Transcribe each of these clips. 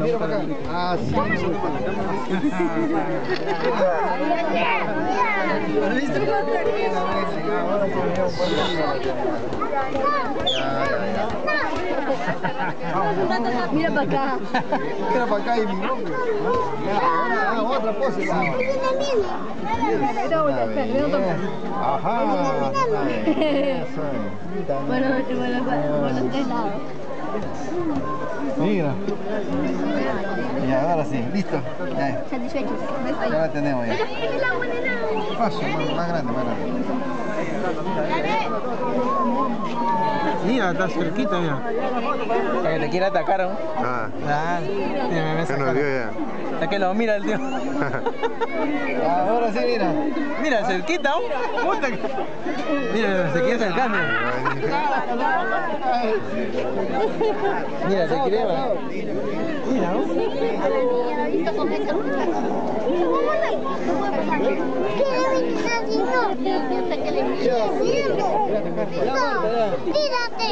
Mira para acá. Ah, sí. Mira para acá. Mira para acá y mi nombre. Ahora otra pose. Ajá. Bueno, bueno, bueno, tres lados. Mira. Ya, ahora sí, listo. Ya, Satisfechos. ya la tenemos ya. Paso, más, más grande, más grande. Mira, está cerquita, mira. Para que te quiera atacar, ¿no? Ah, Ah, mira, me ya. Hasta que lo mira el tío. Ahora sí, mira. Mira, cerquita, ¿no? Puta que- Mira, se quiere acercar, mira. Mira, se quiere. Mira, ¿no? Tírate.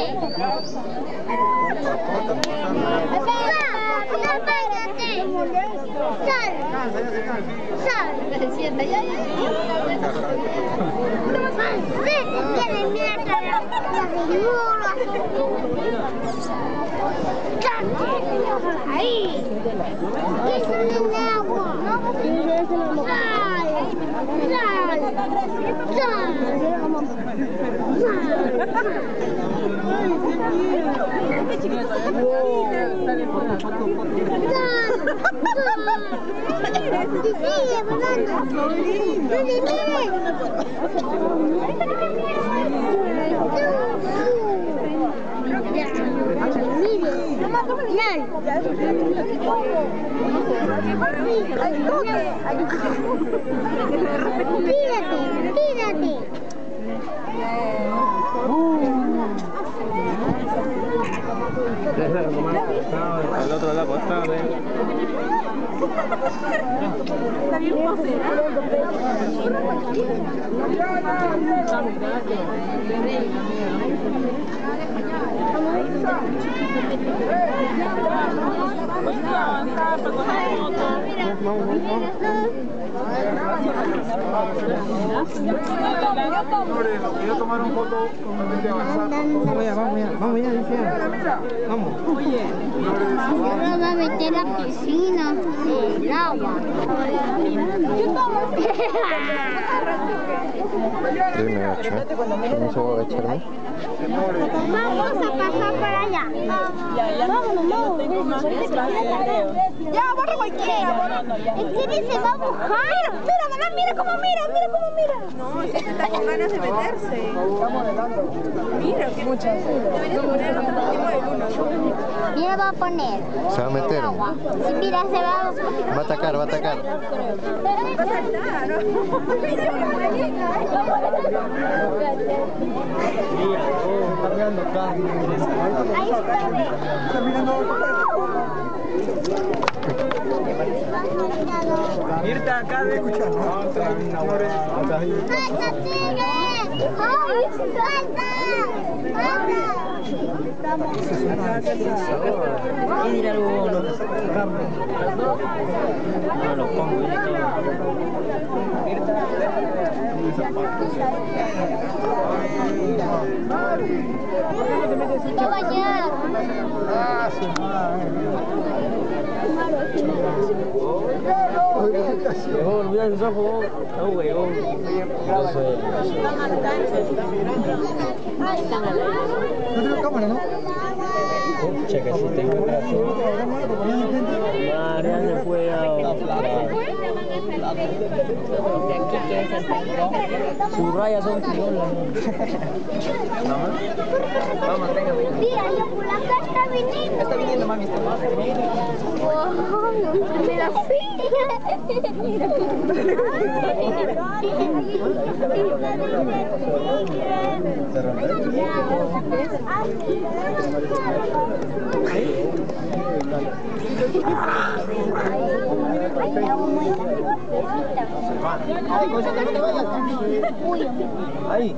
Sal. Sal. Sienta, ya, ya. Sí, tiene mierda. Ahí. Eso es el agua. Sal. Sal. Tírate, tírate. Costado, eh. Quiero tomar un foto con la mente avanzada. Vamos ya, vamos ya, vamos ya, dice. Vamos. Ahora va a meter la piscina el agua. Sí, me agacho. Permiso, voy a agacharme. Vamos a pasar para allá. Vámonos, vámonos. Ya, borra cualquiera. Es que dice, va a mojar. Mira, mira, mamá, mira cómo mira, mira cómo mira. No, es que está con ganas de meterse. Mira, qué muchas. Deberías poner otro tipo de luna. Mira, va a poner. Se va a meter. Agua. Sí, mira, se va. Va a atacar, va a atacar. Va a saltar, ¿no? Ahí está, ve. Mirta, acá de ¡Salta, tigre! ¡Ay, salta! ¡Salta! ¿Quién dirá algo? No, no lo pongo. Ah, su No, olvida el ojo, no, huevón. No tengo cámara, ¿no? Pucha, que si te encuentras tú. María se fue a. Sus rayas son criolas. Vamos, venga, venga. Mira, la está viniendo. Está viniendo, mami, está Wow, mira, sí. Ahí.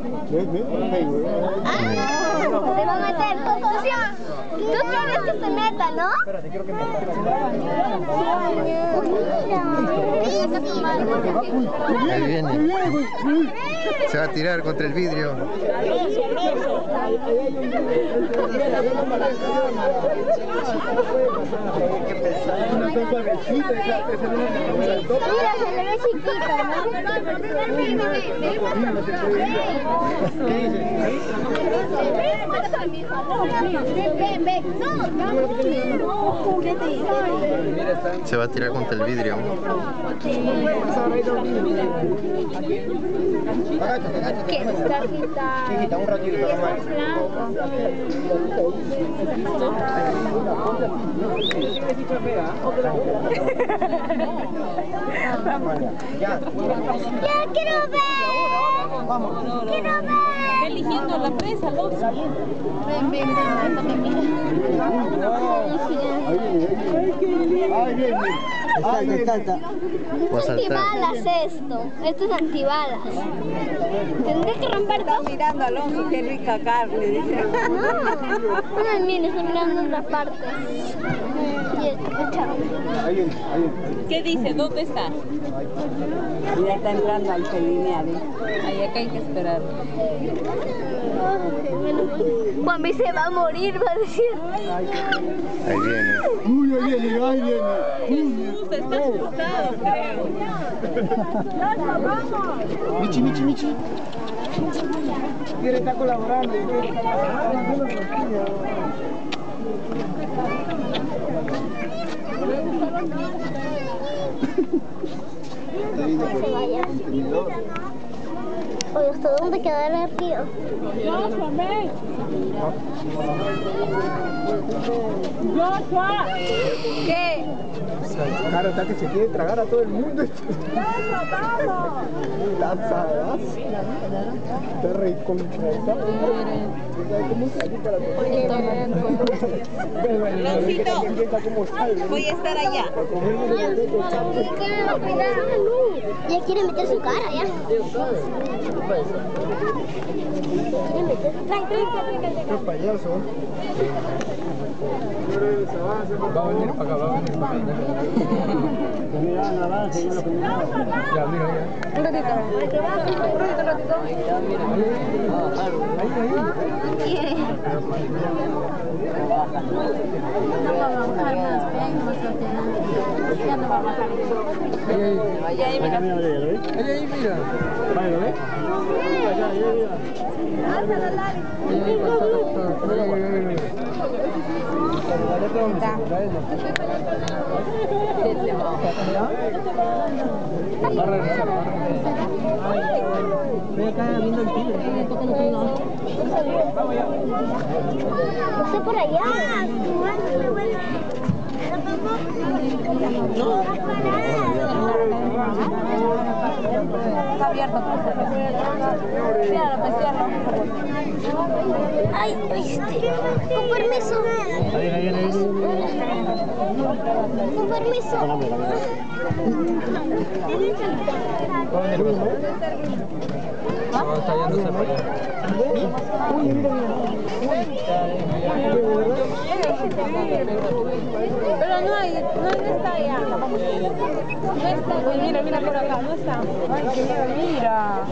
Ah, se va a meter. Tú quieres que se meta, ¿no? Espérate, quiero que me Ahí viene. Se va a tirar contra el vidrio. Mira, se le ve chiquito, ¿no? Se va a tirar contra el vidrio. Ya. ¡Ya quiero ver! ¡Quiero ver! eligiendo la presa, vos. Ven, ven, ven, también Salta, salta. Antibalas esto. Esto es antibalas. Tendré que romper Está dos. mirando a Alonso, qué rica carne, dice. No. Ay, mira, estoy mirando otra parte. ¿Qué dice? ¿Dónde está? Ya está entrando al lineal. Ahí acá hay que esperar. B se va a morir, va a decir. Ahí viene. Uy, ahí viene, ahí viene. Jesús, está asustado, creo. Michi, Michi, Michi. Quiere estar colaborando. Oye, ¿hasta dónde quedará el río? ¿Qué? Claro, está que se quiere tragar a todo el mundo. Está re contra ¿Cómo se hace para Loncito. como sale. Voy a estar allá. Ya quiere meter su cara, ya. Quiere meter. Qué payaso. Va a venir para acá, va a venir para acá. Ya, mira, ya. Un ratito. Un ratito, un ratito. Ahí, ahí. Ahí, ahí. Ya, mira. Mira. Vale, ¿lo ves? Allá, allá, allá. Ahí, ahí, pasa. Ahí, ahí, a a regresar. No sé por. Está abierto. Cierra, pues cierra. Ay, este. Con permiso. Ahí, ahí, ahí, ahí. Con permiso. Está yéndose para allá. Pero no hay, no, no está allá. No está, mira, mira por acá, no está. Ay, qué mira.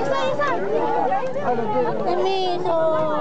Esa, esa. Permiso.